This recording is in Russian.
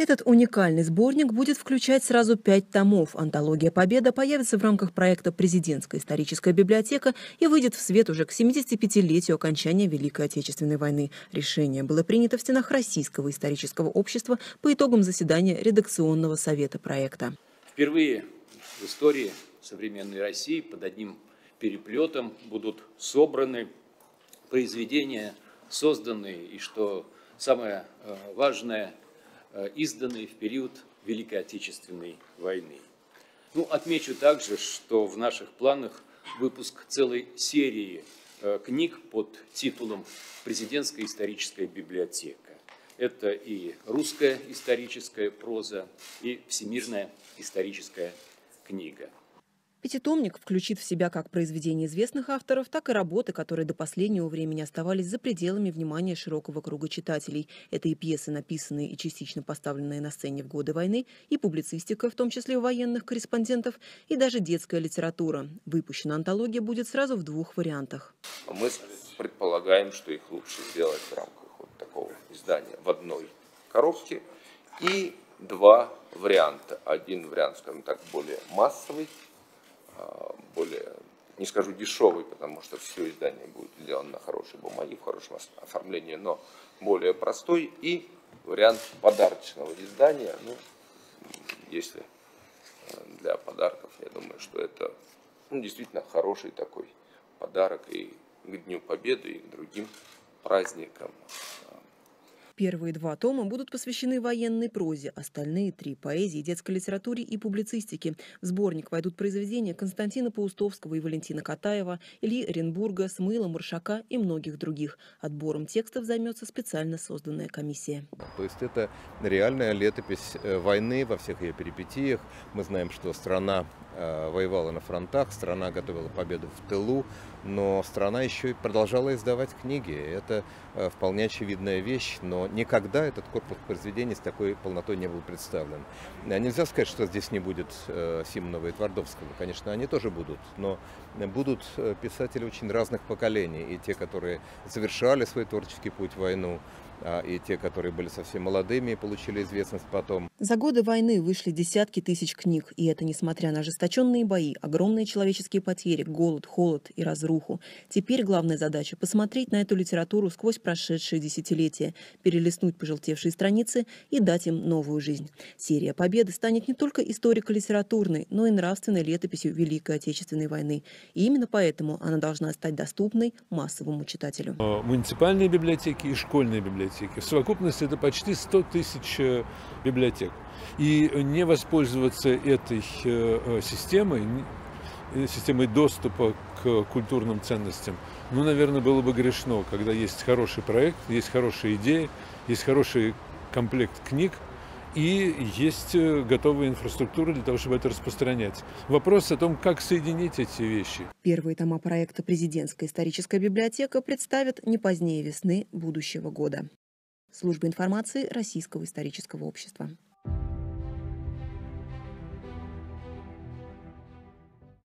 Этот уникальный сборник будет включать сразу пять томов. Антология «Победа» появится в рамках проекта «Президентская историческая библиотека» и выйдет в свет уже к 75-летию окончания Великой Отечественной войны. Решение было принято в стенах Российского исторического общества по итогам заседания редакционного совета проекта. Впервые в истории современной России под одним переплетом будут собраны произведения, созданные и, что самое э, важное, изданные в период Великой Отечественной войны. Ну, отмечу также, что в наших планах выпуск целой серии э, книг под титулом «Президентская историческая библиотека». Это и русская историческая проза, и всемирная историческая книга. Пятитомник включит в себя как произведения известных авторов, так и работы, которые до последнего времени оставались за пределами внимания широкого круга читателей. Это и пьесы, написанные и частично поставленные на сцене в годы войны, и публицистика, в том числе военных корреспондентов, и даже детская литература. Выпущена антология будет сразу в двух вариантах. Мы предполагаем, что их лучше сделать в рамках вот такого издания в одной коробке. И два варианта. Один вариант, скажем так, более массовый, более, не скажу дешевый, потому что все издание будет сделано на хорошей бумаге, в хорошем оформлении, но более простой. И вариант подарочного издания, ну, если э, для подарков, я думаю, что это ну, действительно хороший такой подарок и к Дню Победы, и к другим праздникам. Первые два тома будут посвящены военной прозе, остальные три – поэзии, детской литературе и публицистике. В сборник войдут произведения Константина Паустовского и Валентина Катаева, Ильи Оренбурга, Смыла Маршака и многих других. Отбором текстов займется специально созданная комиссия. То есть это реальная летопись э, войны во всех ее перипетиях. Мы знаем, что страна Э, воевала на фронтах, страна готовила победу в тылу, но страна еще и продолжала издавать книги. Это э, вполне очевидная вещь, но никогда этот корпус произведений с такой полнотой не был представлен. Э, нельзя сказать, что здесь не будет Симонова и Твардовского. Конечно, они тоже будут, но будут писатели очень разных поколений. И те, которые завершали свой творческий путь в войну, а, и те, которые были совсем молодыми и получили известность потом. За годы войны вышли десятки тысяч книг, и это несмотря на ожесточенные бои, огромные человеческие потери, голод, холод и разруху. Теперь главная задача – посмотреть на эту литературу сквозь прошедшие десятилетия, перелистнуть пожелтевшие страницы и дать им новую жизнь. Серия «Победы» станет не только историко-литературной, но и нравственной летописью Великой Отечественной войны. И именно поэтому она должна стать доступной массовому читателю. Муниципальные библиотеки и школьные библиотеки библиотеки. В совокупности это почти 100 тысяч э, библиотек. И не воспользоваться этой э, э, системой, системой доступа к культурным ценностям, ну, наверное, было бы грешно, когда есть хороший проект, есть хорошие идеи, есть хороший комплект книг, и есть готовая инфраструктура для того, чтобы это распространять. Вопрос о том, как соединить эти вещи. Первые тома проекта «Президентская историческая библиотека» представят не позднее весны будущего года. Служба информации Российского исторического общества.